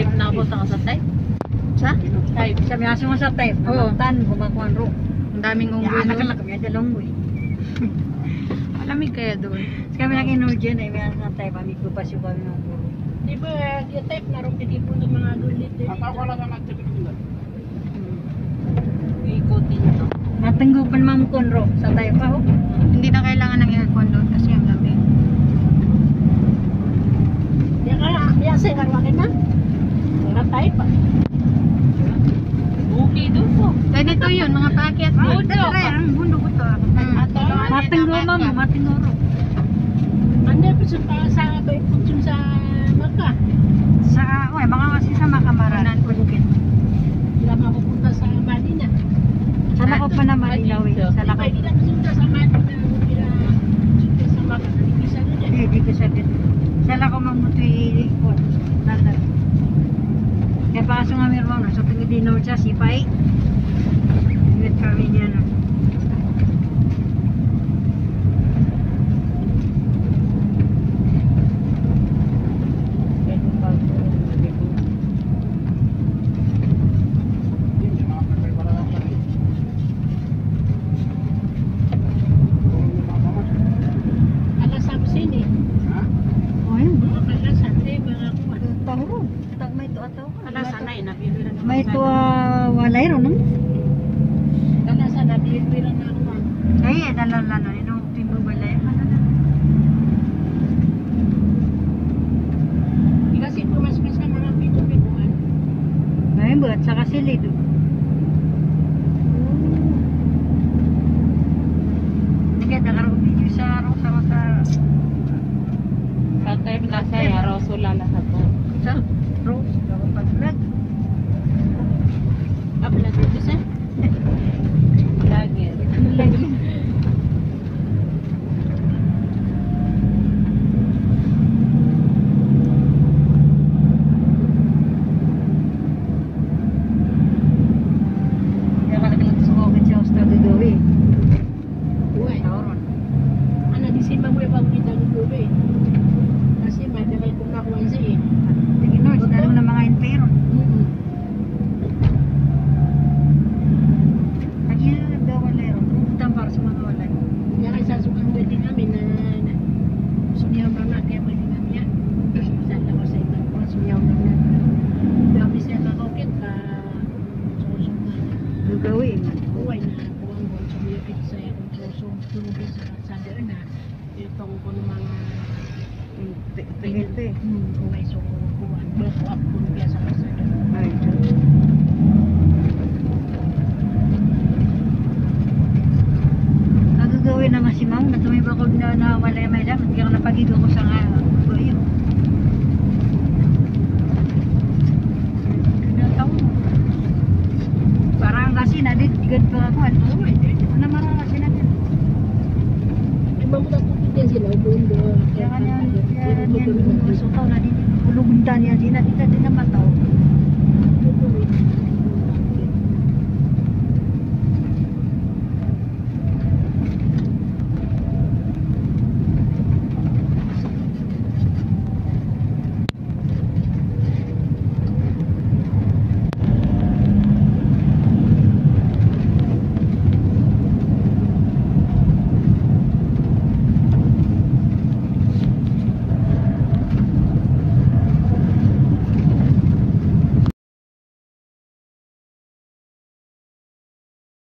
type. Nakapunta ka sa type? Sa? Type. Sa miyaso mo sa type. Oo. Tan, bumakuan ro. Ang daming unggoy Ya, anak lang kami sa longgoy. Malamig kaya doon. Sa kami lang inujan ay miyaso sa type. Ami ko pa siya kami ng puro. Di ba, yung type na rin pinipon ng mga gulit din. Ako lang ang Ikutin to. Natanggupan mam kon ro sa type pa oh. Hindi na kailangan ng aircon doon kasi ang lamig. Di ka, biasa yung karwakin na. Mga type ah. Okay doon po. Ganito yun, mga paakyat Ah, doon. dala ra ang bundo ko to. Ato, Matinggo mam, matinggo ro. ano pa sa sa baiputsun sa Maka. Sa oy, mga kasi sa bukit. Hindi lang mapupunta sa Manila. Sana ko pa na malinaw eh. Sana ko. Hindi masunta sa Manila. Hindi sa Maka. Hindi sa doon eh. Eh, di ko sabi. Sana ko mamutoy ko. Nanda. Kaya pa kaso nga meron. So, tingin din siya, sipay. Ingit kami niya na. Kana sana nabili na May tuwa walay ro nung. Kana sana, nabili na. Ay, dalala na ino timbo balay. Kasi pumaspas ka mga pito-pituan. May buat sa kasilid. Sige, dalaro video sa ro sa sa Sa time na saya, Rosula lahat po. sa ro sa pag-vlog. Abla dito sa? Lagi. Lagi. Kaya ka naglalas mo agad siya sa gagawin. Uy. Tauron. Ano, di si Mamoy pag kita ng gabi. Kasi may dakay kong nakuha siya eh. Sige, no, sinalo ng mga impero. Mm-mm. Lagi na nagdawalero. Pumuntan para sa mga walay. Kaya kay sasukang wedding namin na, na sunyaw na na, kaya pwede namin yan. Saan ako sa ibang po, sunyaw na na. Dami siya kakokit ka, susong na na. Gagawin. Uway na, kuwang mo, sumiyapit sa akong susong, tubig sa sa doon na. Itong ko ng mga Tingil to eh. Hmm, uway so kuwan. Bako up kung kaya sa kasada. Ay, Nagagawin naman si Ma'am na tumibakog na nawalay may lang. Hindi ka napagigo ko sa nga. Bayo. Kinataw mo. Parang kasi na dit good pa ako. Ano Ibang din sila, bundo. Kaya nga yan, kaya nga yan, gusto belum na di.